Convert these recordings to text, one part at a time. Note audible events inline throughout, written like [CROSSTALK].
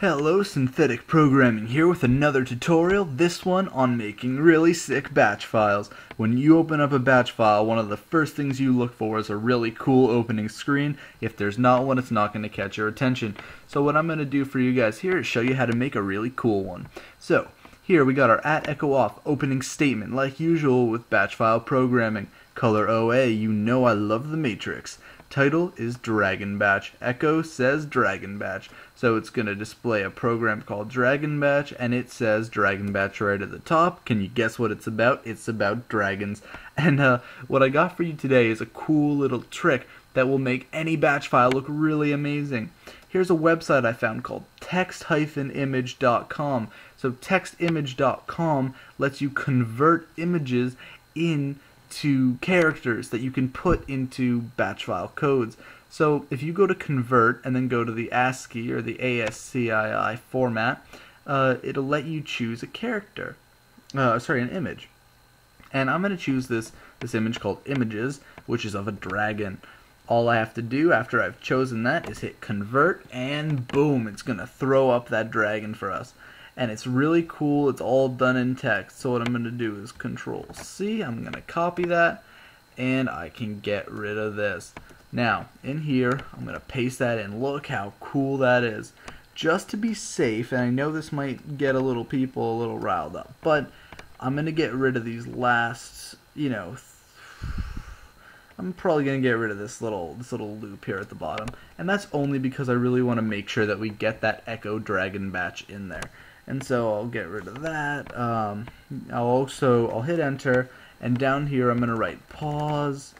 Hello, Synthetic Programming here with another tutorial, this one on making really sick batch files. When you open up a batch file, one of the first things you look for is a really cool opening screen. If there's not one, it's not going to catch your attention. So what I'm going to do for you guys here is show you how to make a really cool one. So, here we got our at echo off opening statement, like usual with batch file programming. Color OA, you know I love the matrix. Title is Dragon Batch. Echo says Dragon Batch. So it's going to display a program called Dragon Batch and it says Dragon Batch right at the top. Can you guess what it's about? It's about dragons. [LAUGHS] And uh, what I got for you today is a cool little trick that will make any batch file look really amazing. Here's a website I found called text-image.com. So textimage.com lets you convert images in to characters that you can put into batch file codes. So if you go to convert and then go to the ASCII or the ASCII format, uh, it'll let you choose a character, uh, sorry, an image. And I'm going to choose this, this image called images, which is of a dragon. All I have to do after I've chosen that is hit convert and boom, it's going to throw up that dragon for us and it's really cool. It's all done in text. So what I'm going to do is control C. I'm going to copy that and I can get rid of this. Now, in here, I'm going to paste that in. Look how cool that is. Just to be safe, and I know this might get a little people a little riled up, but I'm going to get rid of these last, you know, I'm probably going to get rid of this little this little loop here at the bottom. And that's only because I really want to make sure that we get that Echo Dragon batch in there and so I'll get rid of that. Um, I'll also I'll hit enter, and down here I'm gonna write pause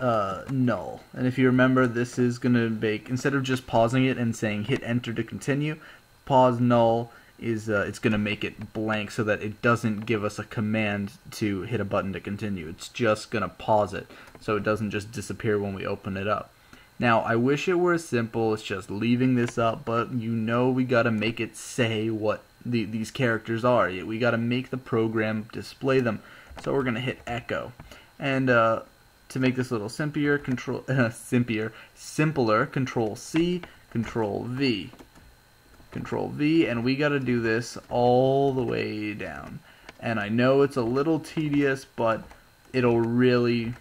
uh, null. And if you remember, this is gonna make instead of just pausing it and saying hit enter to continue, pause null is uh, it's gonna make it blank so that it doesn't give us a command to hit a button to continue. It's just gonna pause it so it doesn't just disappear when we open it up. Now, I wish it were as simple as just leaving this up, but you know we gotta make it say what the, these characters are. We gotta make the program display them. So we're gonna hit echo. And uh, to make this a little simpler, control [LAUGHS] simpler, simpler, control C, control V. Control V, and we gotta do this all the way down. And I know it's a little tedious, but it'll really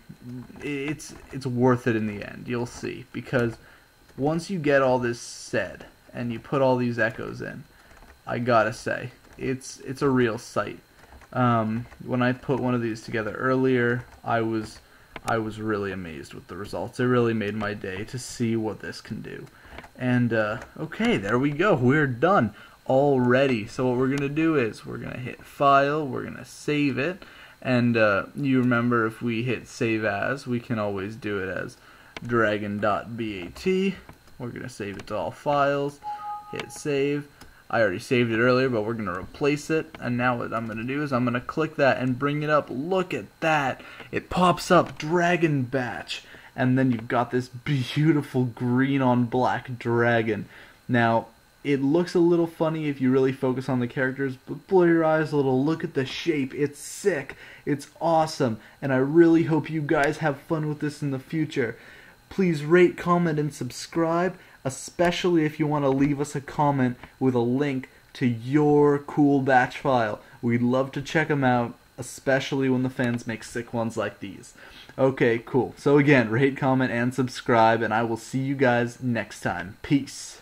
it's it's worth it in the end. You'll see because once you get all this said and you put all these echoes in, I gotta say it's it's a real sight. Um, when I put one of these together earlier, I was I was really amazed with the results. It really made my day to see what this can do. And uh, okay, there we go. We're done already. So what we're gonna do is we're gonna hit File. We're gonna save it and uh, you remember if we hit save as, we can always do it as dragon.bat. We're going to save it to all files. Hit save. I already saved it earlier, but we're going to replace it. And now what I'm going to do is I'm going to click that and bring it up. Look at that. It pops up Dragon Batch. And then you've got this beautiful green on black dragon. Now, it looks a little funny if you really focus on the characters, but blur your eyes a little. Look at the shape. It's sick. It's awesome. And I really hope you guys have fun with this in the future. Please rate, comment, and subscribe, especially if you want to leave us a comment with a link to your cool batch file. We'd love to check them out, especially when the fans make sick ones like these. Okay, cool. So again, rate, comment, and subscribe, and I will see you guys next time. Peace.